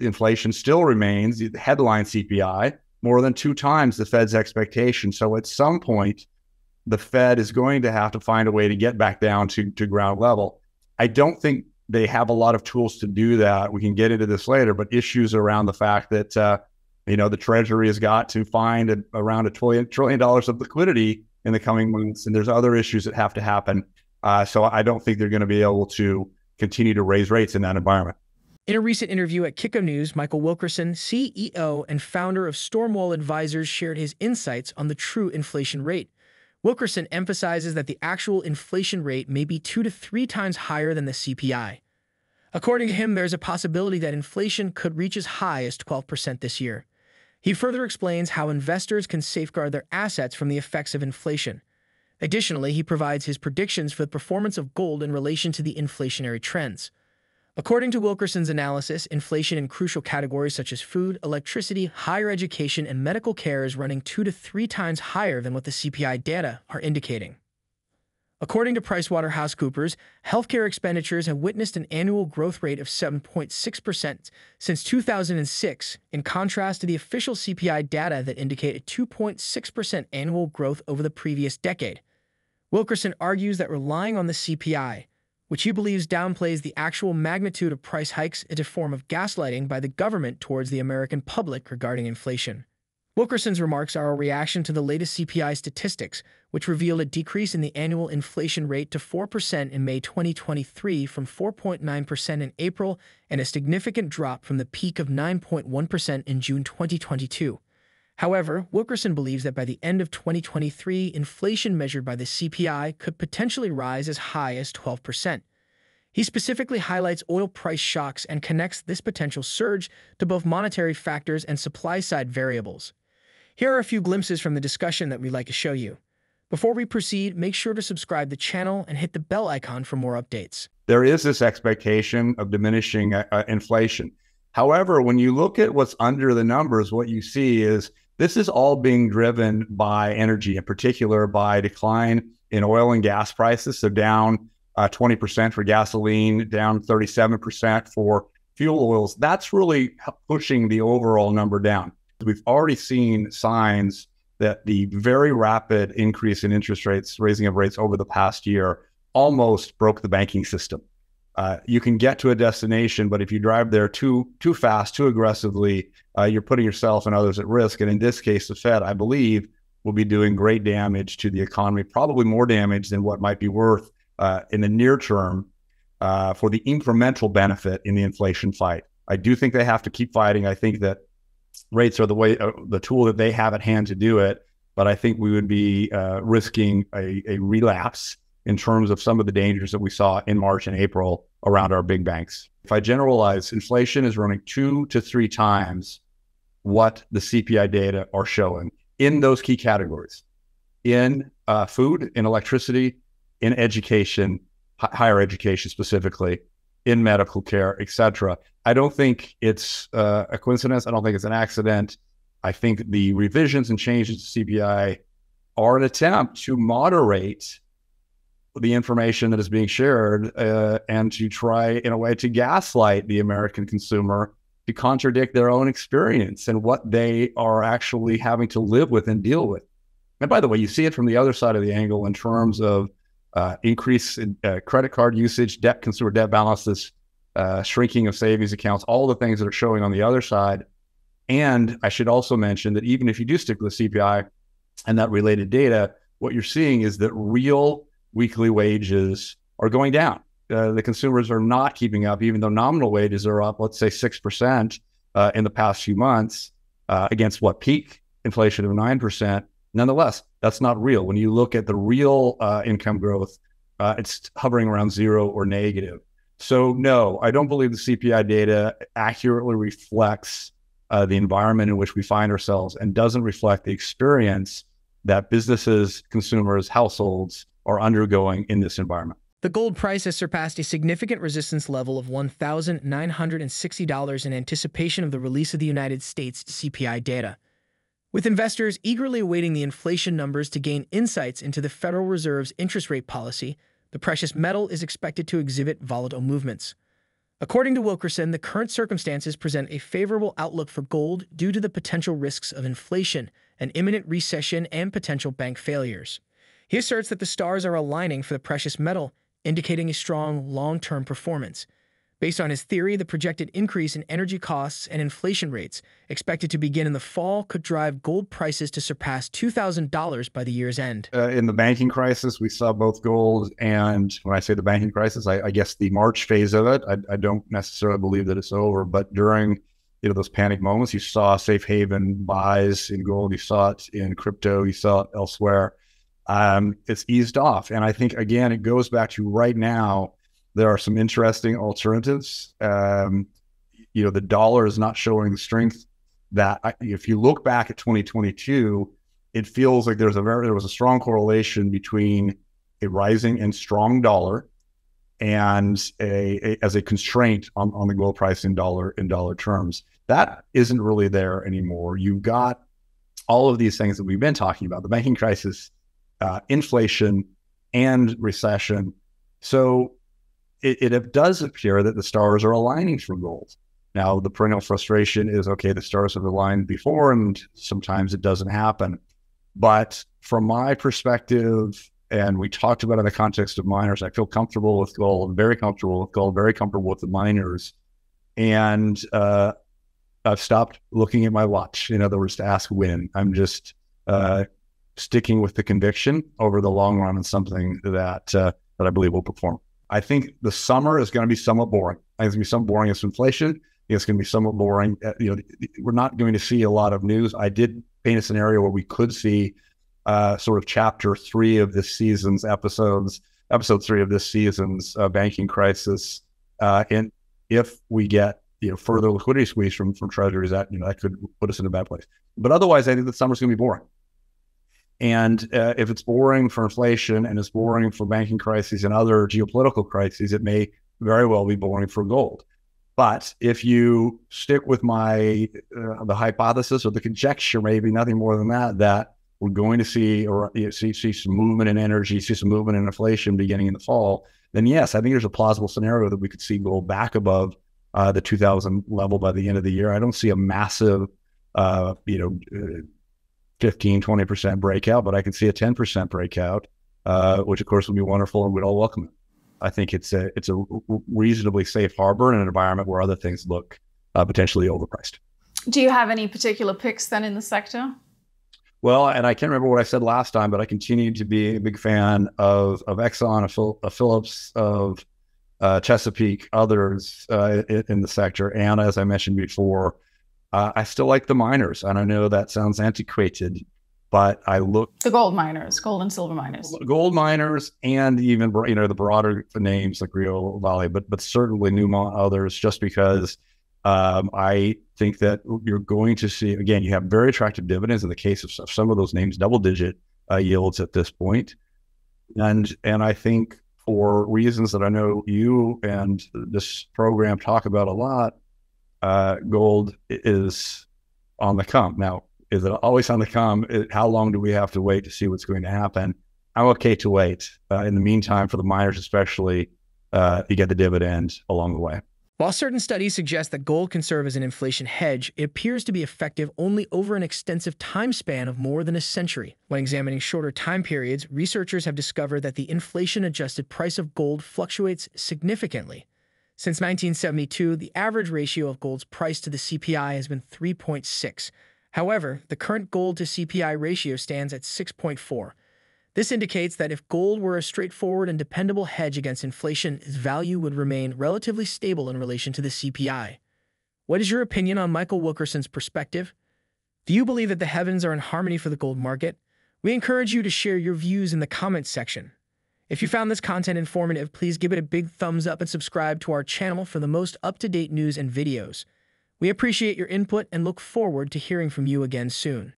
inflation still remains the headline CPI more than two times the Fed's expectation. So at some point, the Fed is going to have to find a way to get back down to, to ground level. I don't think they have a lot of tools to do that. We can get into this later, but issues around the fact that uh, you know the Treasury has got to find a, around a trillion trillion dollars of liquidity in the coming months, and there's other issues that have to happen. Uh, so I don't think they're going to be able to continue to raise rates in that environment. In a recent interview at Kitco News, Michael Wilkerson, CEO and founder of Stormwall Advisors, shared his insights on the true inflation rate. Wilkerson emphasizes that the actual inflation rate may be two to three times higher than the CPI. According to him, there's a possibility that inflation could reach as high as 12% this year. He further explains how investors can safeguard their assets from the effects of inflation. Additionally, he provides his predictions for the performance of gold in relation to the inflationary trends. According to Wilkerson's analysis, inflation in crucial categories such as food, electricity, higher education, and medical care is running two to three times higher than what the CPI data are indicating. According to PricewaterhouseCoopers, healthcare expenditures have witnessed an annual growth rate of 7.6% since 2006, in contrast to the official CPI data that indicate a 2.6% annual growth over the previous decade. Wilkerson argues that relying on the CPI which he believes downplays the actual magnitude of price hikes as a form of gaslighting by the government towards the American public regarding inflation. Wilkerson's remarks are a reaction to the latest CPI statistics, which revealed a decrease in the annual inflation rate to 4% in May 2023 from 4.9% in April and a significant drop from the peak of 9.1% in June 2022. However, Wilkerson believes that by the end of 2023, inflation measured by the CPI could potentially rise as high as 12%. He specifically highlights oil price shocks and connects this potential surge to both monetary factors and supply side variables. Here are a few glimpses from the discussion that we'd like to show you. Before we proceed, make sure to subscribe the channel and hit the bell icon for more updates. There is this expectation of diminishing uh inflation. However, when you look at what's under the numbers, what you see is this is all being driven by energy, in particular by decline in oil and gas prices. So down uh, 20% for gasoline, down 37% for fuel oils. That's really pushing the overall number down. We've already seen signs that the very rapid increase in interest rates, raising of rates over the past year, almost broke the banking system. Uh, you can get to a destination, but if you drive there too too fast, too aggressively, uh, you're putting yourself and others at risk. And in this case, the Fed, I believe, will be doing great damage to the economy, probably more damage than what might be worth uh, in the near term uh, for the incremental benefit in the inflation fight. I do think they have to keep fighting. I think that rates are the way, uh, the tool that they have at hand to do it. But I think we would be risking a, a relapse in terms of some of the dangers that we saw in March and April around our big banks. If I generalize, inflation is running two to three times what the CPI data are showing in those key categories in uh, food, in electricity, in education, h- higher education specifically, in medical care, etc. I don't think it's uh, a coincidence. I don't think it's an accident. I think the revisions and changes to CPI are an attempt to moderate the information that is being shared uh, and to try, in a way, to gaslight the American consumer to contradict their own experience and what they are actually having to live with and deal with. And by the way, you see it from the other side of the angle in terms of uh, increase in uh, credit card usage, debt, consumer debt balances, uh, shrinking of savings accounts, all the things that are showing on the other side. And I should also mention that even if you do stick with CPI and that related data, what you're seeing is that real weekly wages are going down. Uh, the consumers are not keeping up, even though nominal wages are up, let's say 6% uh, in the past few months uh, against what peak inflation of 9%. Nonetheless, that's not real. When you look at the real uh, income growth, uh, it's hovering around zero or negative. So, no, I don't believe the CPI data accurately reflects uh, the environment in which we find ourselves and doesn't reflect the experience that businesses, consumers, households are undergoing in this environment. The gold price has surpassed a significant resistance level of $1,960 in anticipation of the release of the United States CPI data. With investors eagerly awaiting the inflation numbers to gain insights into the Federal Reserve's interest rate policy, the precious metal is expected to exhibit volatile movements. According to Wilkerson, the current circumstances present a favorable outlook for gold due to the potential risks of inflation, an imminent recession, and potential bank failures. He asserts that the stars are aligning for the precious metal, indicating a strong long term performance. Based on his theory, the projected increase in energy costs and inflation rates expected to begin in the fall could drive gold prices to surpass $2,000 by the year's end. Uh, in the banking crisis, we saw both gold and when I say the banking crisis, I, I guess the March phase of it. I, I, don't necessarily believe that it's over, but during you know those panic moments, you saw safe haven buys in gold, you saw it in crypto, you saw it elsewhere. Um, it's eased off, and I think again it goes back to right now there are some interesting alternatives. Um, you know, the dollar is not showing the strength that I, if you look back at 2022, it feels like there's a very there was a strong correlation between a rising and strong dollar and a, a, as a constraint on, on the gold price in dollar in dollar terms. That isn't really there anymore. You've got all of these things that we've been talking about: the banking crisis, uh, inflation, and recession. So it, it does appear that the stars are aligning for gold. Now, the perennial frustration is okay, the stars have aligned before, and sometimes it doesn't happen. But from my perspective, and we talked about in the context of miners, I feel comfortable with gold, very comfortable with gold, very comfortable with the miners. And uh, I've stopped looking at my watch, in other words, to ask when. I'm just uh, sticking with the conviction over the long run and something that, uh, that I believe will perform. I think the summer is going to be somewhat boring. I think it's going to be somewhat boring as inflation. it's going to be somewhat boring. Uh, you know, we're not going to see a lot of news. I did paint a scenario where we could see uh, sort of chapter three of this season's episodes, episode three of this season's uh, banking crisis. Uh, and if we get you know further liquidity squeeze from from treasuries, that you know that could put us in a bad place. But otherwise, I think the summer's going to be boring. And uh, if it's boring for inflation and it's boring for banking crises and other geopolitical crises, it may very well be boring for gold. But if you stick with my uh, the hypothesis or the conjecture, maybe nothing more than that, that we're going to see or you know, see, see some movement in energy, see some movement in inflation beginning in the fall, then yes, I think there's a plausible scenario that we could see gold back above uh, the 2000 level by the end of the year. I don't see a massive, uh, you know, uh, 15, 20% breakout, but I can see a 10% breakout, uh, which of course would be wonderful and we'd all welcome it. I think it's a it's a reasonably safe harbor in an environment where other things look uh, potentially overpriced. Do you have any particular picks then in the sector? Well, and I can't remember what I said last time, but I continue to be a big fan of of Exxon, of, Phil, of Phillips, of uh, Chesapeake, others uh, in, in the sector, and as I mentioned before, uh, I still like the miners, and I know that sounds antiquated, but I look the gold miners, gold and silver miners, gold miners, and even you know the broader names like Rio Vale, but but certainly Newmont, others, just because um, I think that you're going to see again. You have very attractive dividends in the case of some of those names, double digit uh, yields at this point, and and I think for reasons that I know you and this program talk about a lot uh, gold is on the come. Now, is it always on the come? How long do we have to wait to see what's going to happen? I'm okay to wait. Uh, in the meantime, for the miners especially, uh, you get the dividend along the way. While certain studies suggest that gold can serve as an inflation hedge, it appears to be effective only over an extensive time span of more than a century. When examining shorter time periods, researchers have discovered that the inflation adjusted price of gold fluctuates significantly. Since 1972, the average ratio of gold's price to the CPI has been 3.6. However, the current gold to CPI ratio stands at 6.4. This indicates that if gold were a straightforward and dependable hedge against inflation, its value would remain relatively stable in relation to the CPI. What is your opinion on Michael Wilkerson's perspective? Do you believe that the heavens are in harmony for the gold market? We encourage you to share your views in the comments section. If you found this content informative, please give it a big thumbs up and subscribe to our channel for the most up-to-date news and videos. We appreciate your input and look forward to hearing from you again soon.